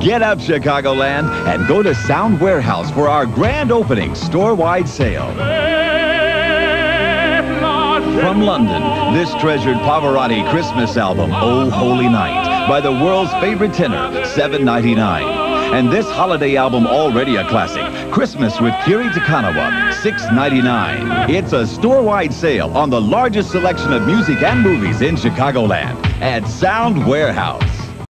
Get up, Chicagoland, and go to Sound Warehouse for our grand opening store-wide sale. From London, this treasured Pavarotti Christmas album, Oh Holy Night, by the world's favorite tenor, $7.99. And this holiday album, already a classic, Christmas with Kiri Te Kanawa, $6.99. It's a store-wide sale on the largest selection of music and movies in Chicagoland at Sound Warehouse.